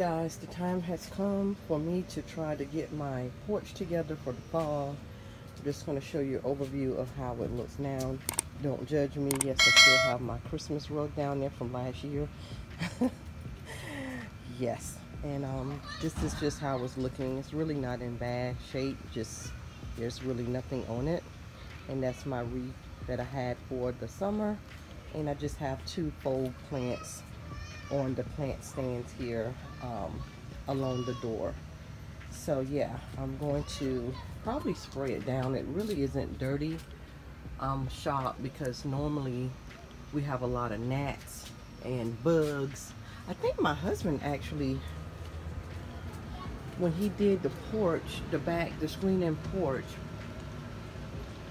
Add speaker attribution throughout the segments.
Speaker 1: guys, the time has come for me to try to get my porch together for the fall. I'm just going to show you an overview of how it looks now. Don't judge me. Yes, I still have my Christmas rug down there from last year. yes, and um, this is just how it's looking. It's really not in bad shape. Just there's really nothing on it. And that's my wreath that I had for the summer. And I just have two fold plants on the plant stands here um, along the door. So yeah, I'm going to probably spray it down. It really isn't dirty. I'm shocked because normally we have a lot of gnats and bugs. I think my husband actually, when he did the porch, the back, the screen and porch,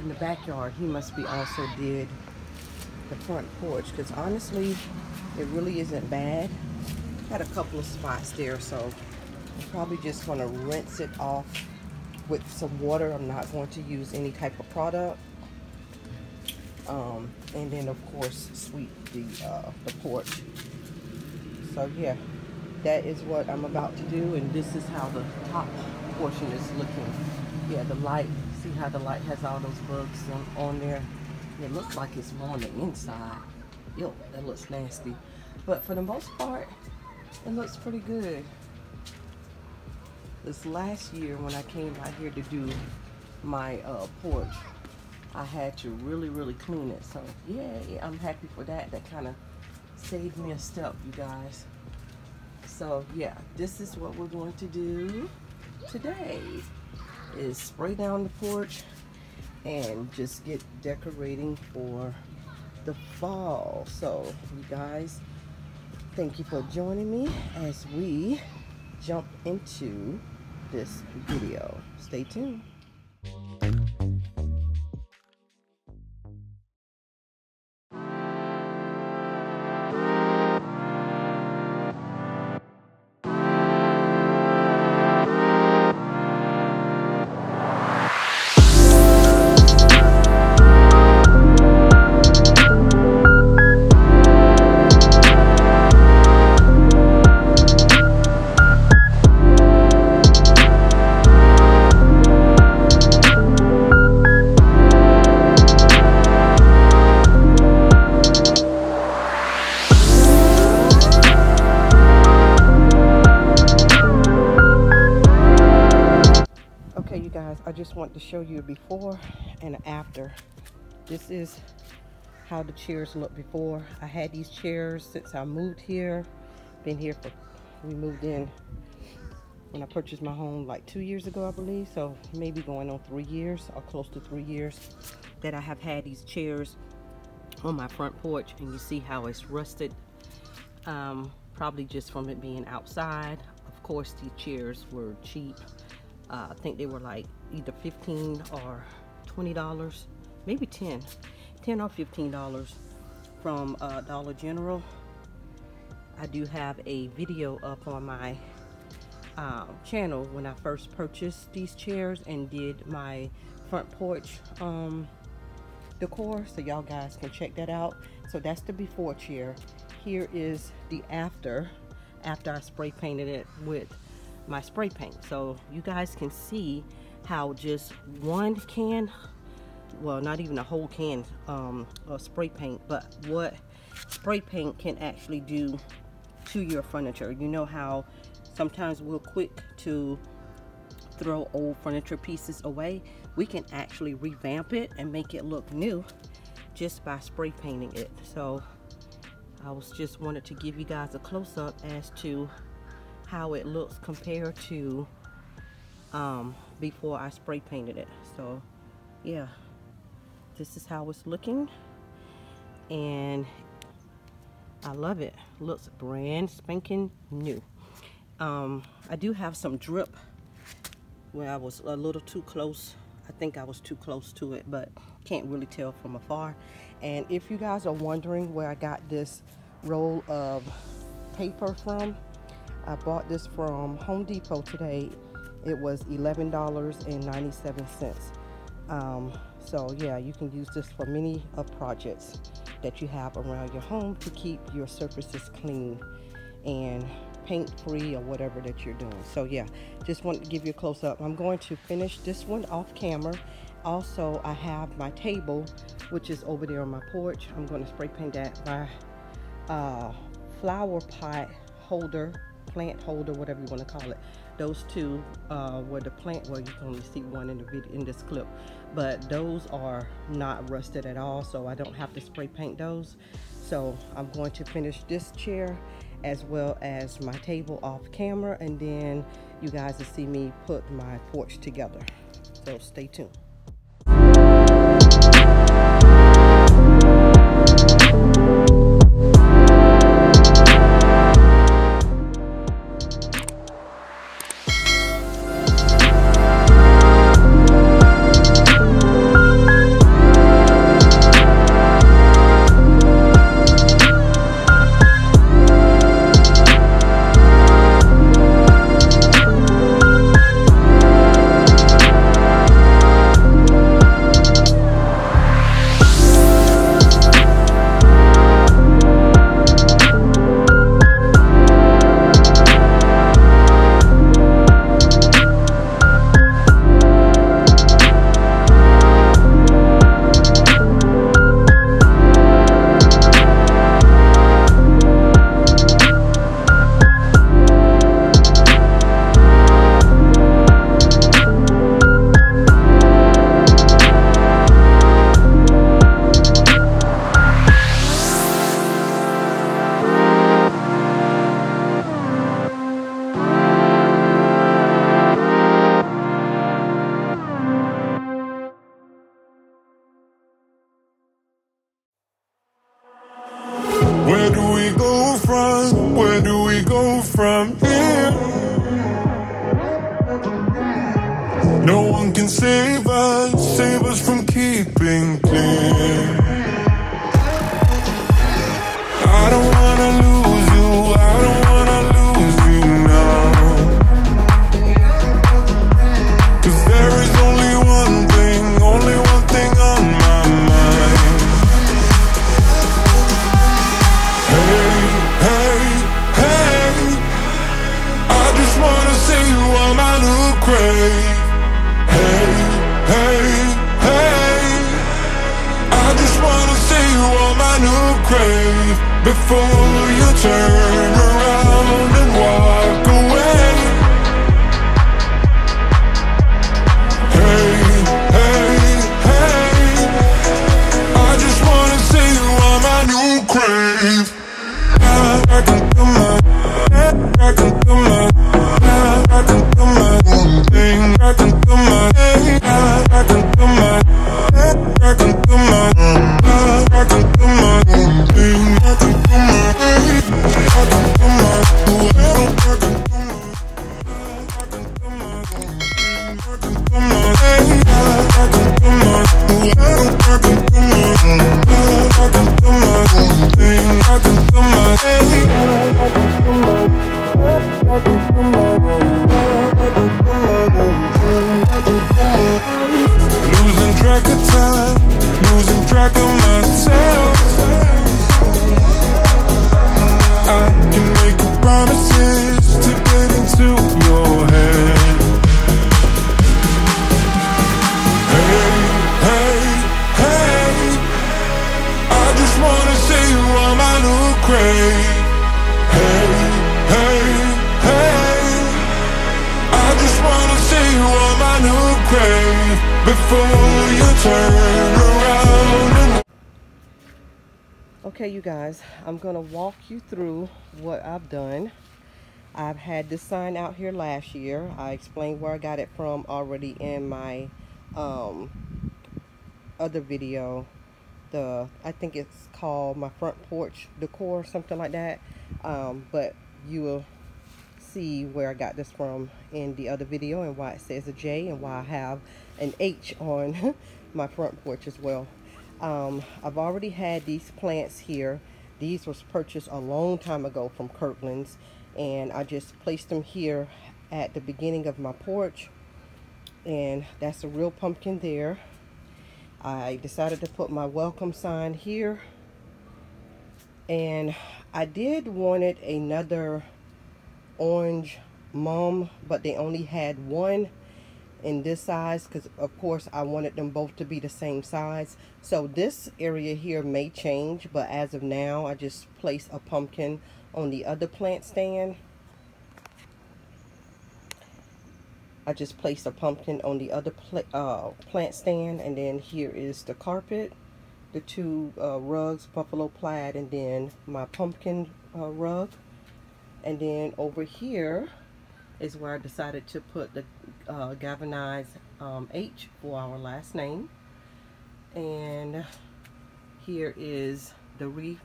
Speaker 1: in the backyard, he must be also did the front porch because honestly, it really isn't bad. Had a couple of spots there, so I'm probably just to rinse it off with some water. I'm not going to use any type of product. Um, and then, of course, sweep the, uh, the porch. So, yeah, that is what I'm about to do. And this is how the top portion is looking. Yeah, the light, see how the light has all those bugs on, on there? It looks like it's more on the inside. Ew, that looks nasty. But for the most part, it looks pretty good. This last year when I came out here to do my uh, porch, I had to really, really clean it. So yeah, I'm happy for that. That kind of saved me a step, you guys. So yeah, this is what we're going to do today is spray down the porch and just get decorating for the fall. So you guys, thank you for joining me as we jump into this video. Stay tuned. Before and after. This is how the chairs look before. I had these chairs since I moved here. Been here for, we moved in when I purchased my home like two years ago, I believe. So maybe going on three years or close to three years that I have had these chairs on my front porch and you see how it's rusted. Um, probably just from it being outside. Of course, these chairs were cheap uh, I think they were like either 15 or $20, maybe 10, 10 or $15 from uh, Dollar General. I do have a video up on my uh, channel when I first purchased these chairs and did my front porch um, decor so y'all guys can check that out so that's the before chair here is the after after I spray painted it with my spray paint. So you guys can see how just one can well not even a whole can um, of spray paint but what spray paint can actually do to your furniture. You know how sometimes we're quick to throw old furniture pieces away. We can actually revamp it and make it look new just by spray painting it. So I was just wanted to give you guys a close-up as to how it looks compared to um, before I spray painted it. So yeah, this is how it's looking. And I love it. Looks brand spanking new. Um, I do have some drip where I was a little too close. I think I was too close to it, but can't really tell from afar. And if you guys are wondering where I got this roll of paper from, I bought this from Home Depot today. It was $11.97. Um, so yeah, you can use this for many of projects that you have around your home to keep your surfaces clean. And
Speaker 2: paint free or whatever that you're doing. So yeah, just wanted to give you a close up. I'm going to finish this one off camera. Also, I have my table, which is over there on my porch. I'm going to spray paint that. My uh, flower pot holder, plant holder, whatever you want to call it. Those two uh, were the plant, well you can only see one in the video in this clip, but those are not rusted at all, so I don't have to spray paint those. So I'm going to finish this chair as well as my table off camera and then you guys will see me put my porch together. So stay tuned. Okay, you guys, I'm going to walk you through what I've done. I've had this sign out here last year. I explained where I got it from already in my um, other video. The I think it's called my front porch decor, something like that. Um, but you will see where I got this from in the other video and why it says a J and why I have an H on my front porch as well. Um, I've already had these plants here. These was purchased a long time ago from Kirkland's and I just placed them here at the beginning of my porch and that's a real pumpkin there. I decided to put my welcome sign here and I did wanted another
Speaker 1: orange mum, but they only had one in this size because of course I wanted them both to be the same size. So this area here may change, but as of now, I just place a pumpkin on the other plant stand. I just placed a pumpkin on the other uh, plant stand and then here is the carpet, the two uh, rugs, buffalo plaid, and then my pumpkin uh, rug. And then over here is where I decided to put the uh, galvanized um, H for our last name. And here is the wreath.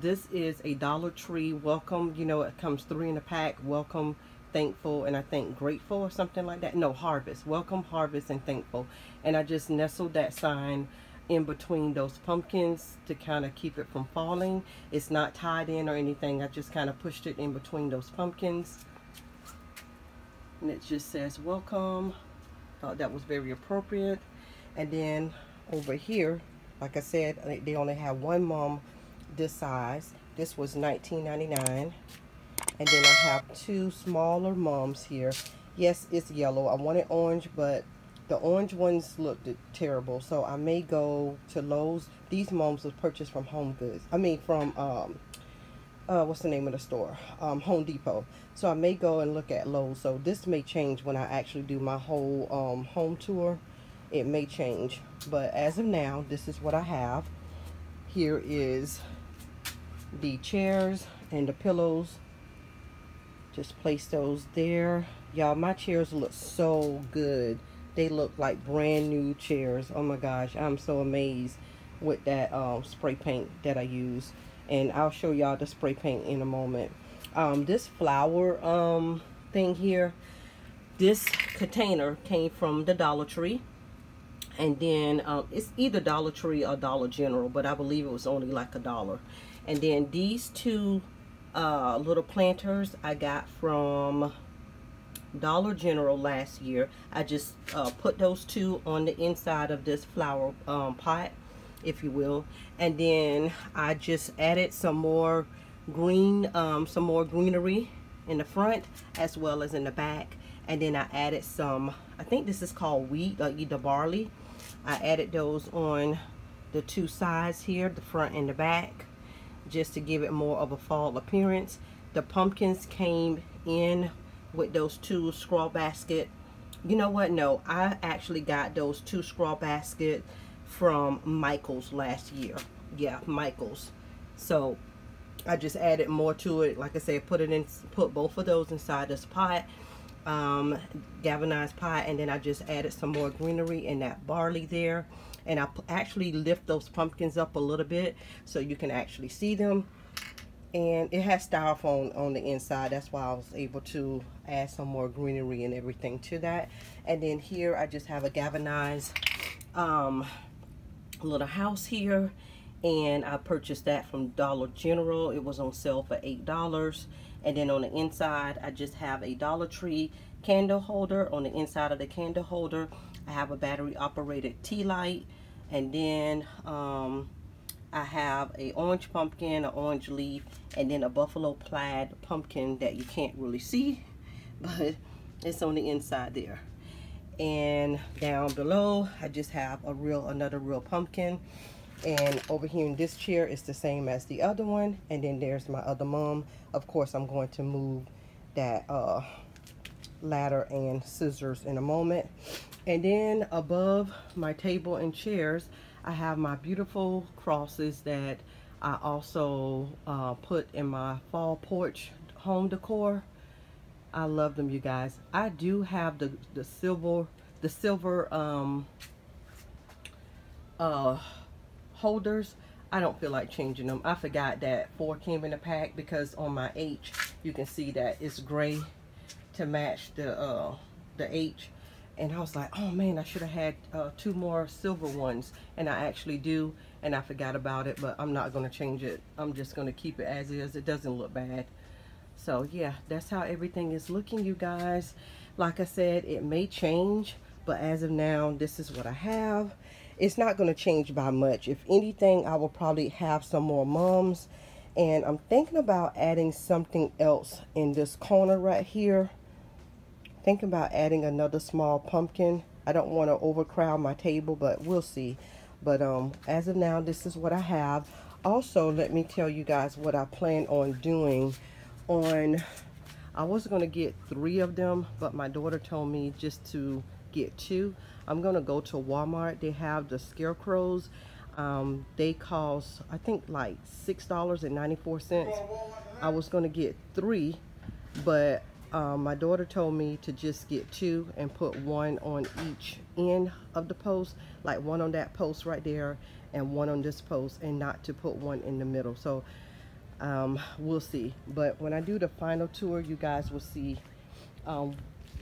Speaker 1: This is a Dollar Tree welcome. You know, it comes three in a pack. Welcome, thankful, and I think grateful or something like that. No, harvest. Welcome, harvest, and thankful. And I just nestled that sign in between those pumpkins to kind of keep it from falling. It's not tied in or anything. I just kind of pushed it in between those pumpkins and it just says welcome. Thought that was very appropriate. And then over here like I said they only have one mum this size. This was 19.99 and then I have two smaller mums here. Yes it's yellow. I wanted orange but the orange ones looked terrible. So I may go to Lowe's. These mums was purchased from Home Goods I mean from um, uh, what's the name of the store? Um, Home Depot. So I may go and look at Lowe's. So this may change when I actually do my whole um, home tour. It may change. But as of now, this is what I have. Here is the chairs and the pillows. Just place those there. Y'all, my chairs look so good. They look like brand new chairs. Oh my gosh, I'm so amazed with that um, spray paint that I use and I'll show y'all the spray paint in a moment. Um, this flower um, thing here this container came from the Dollar Tree. And then um, it's either Dollar Tree or Dollar General but I believe it was only like a dollar. And then these two uh, little planters I got from Dollar General last year I just uh, put those two on the inside of this flower um, pot if you will. And then I just added some more green um, some more greenery in the front as well as in the back. And then I added some I think this is called wheat or either barley. I added those on the two sides here the front and the back just to give it more of a fall appearance. The pumpkins came in with those two scrawl basket. You know what? No I actually got those two scrawl basket from Michael's last year. Yeah, Michael's. So I just added more to it. Like I said, put it in, put both of those inside this pot, um, galvanized pot, and then I just added some more greenery in that barley there. And I actually lift those pumpkins up a little bit so you can actually see them. And it has styrofoam on the inside. That's why I was able to add some more greenery and everything to that. And then here I just have a galvanized um, little house here and I purchased that from Dollar General. It was on sale for $8. And then on the inside, I just have a Dollar Tree candle holder. On the inside of the candle holder, I have a battery operated tea light. And then um, I have a orange pumpkin, an orange leaf, and then a buffalo plaid pumpkin that you can't really see, but it's on the inside there and down below I just have a real another real pumpkin. And over here in this chair is the same as the other one. And then there's my other mum. Of course I'm going to move that uh, ladder and scissors in a moment. And then above my table and chairs I have my beautiful crosses that I also uh, put in my fall porch home decor I love them, you guys. I do have the the silver the silver um uh holders. I don't feel like changing them. I forgot that four came in a pack because on my H you can see that it's gray to match the uh the H and I was like oh man I should have had uh, two more silver ones and I actually do and I forgot about it but I'm not going to change it I'm just going to keep it as is it doesn't look bad so yeah that's how everything is looking you guys like I said it may change but as of now this is what I have it's not going to change by much if anything I will probably have some more mums And I'm thinking about adding something else in this corner right here. Thinking about adding another small pumpkin. I don't want to overcrowd my table, but we'll see. But um, as of now, this is what I have. Also, let me tell you guys what I plan on doing on... I was going to get three of them, but my daughter told me just to get two. I'm going to go to Walmart. They have the scarecrows um, they cost, I think, like $6.94. I was going to get three, but um, my daughter told me to just get two and put one on each end of the post, like one on that post right there and one on this post, and not to put one in the middle. So um, we'll see. But when I do the final tour, you guys will see um,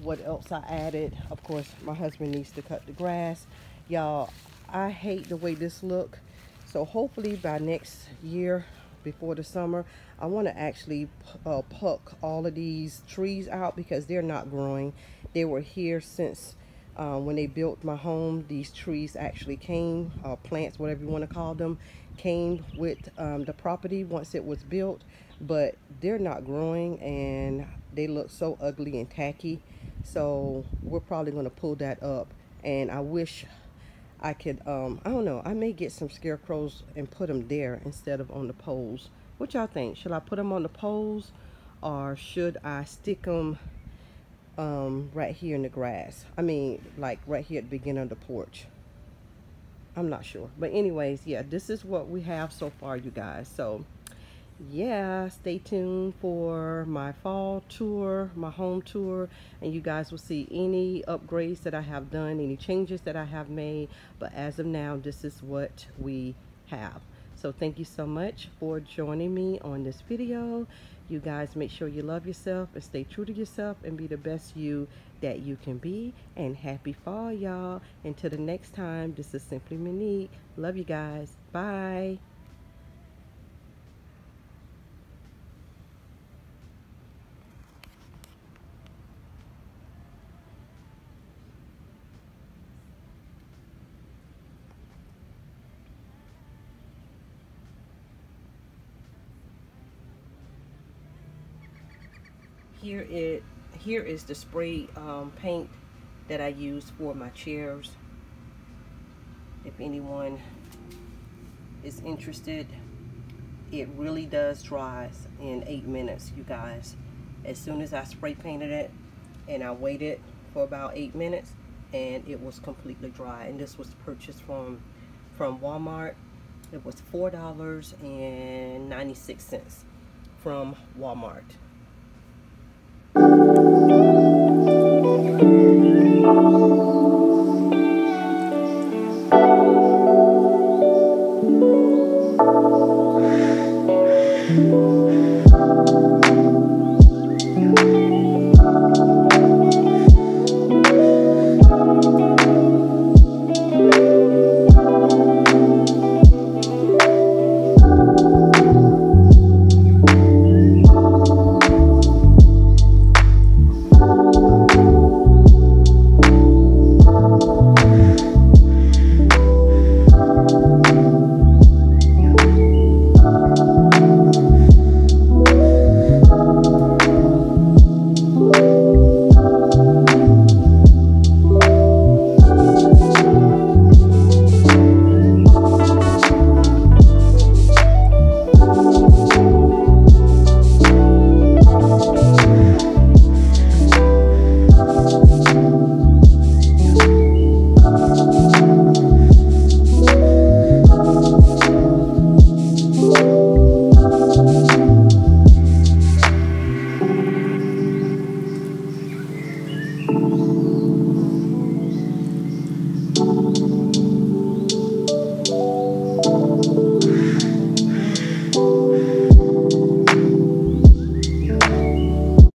Speaker 1: what else I added. Of course, my husband needs to cut the grass. Y'all, I hate the way this look. So hopefully by next year, before the summer, I want to actually uh, pluck all of these trees out because they're not growing. They were here since uh, when they built my home. These trees actually came, uh, plants, whatever you want to call them, came with um, the property once it was built. But they're not growing and they look so ugly and tacky. So we're probably going to pull that up. And I wish I could, um, I don't know, I may get some scarecrows and put them there instead of on the poles. What y'all think? Should I put them on the poles or should I stick them um, right here in the grass? I mean, like right here at the beginning of the porch. I'm not sure. But anyways, yeah, this is what we have so far, you guys. So, yeah, stay tuned for my fall tour, my home tour, and you guys will see any upgrades that I have done, any changes that I have made. But as of now, this is what we have. So thank you so much for joining me on this video. You guys make sure you love yourself and stay true to yourself and be the best you that you can be. And happy fall, y'all. Until the next time, this is Simply Monique. Love you guys. Bye. here it here is the spray um, paint that I use for my chairs. If anyone is interested it really does dry in eight minutes you guys. As soon as I spray painted it and I waited for about eight minutes and it was completely dry. And this was purchased from from Walmart. It was four dollars and 96 cents from Walmart you.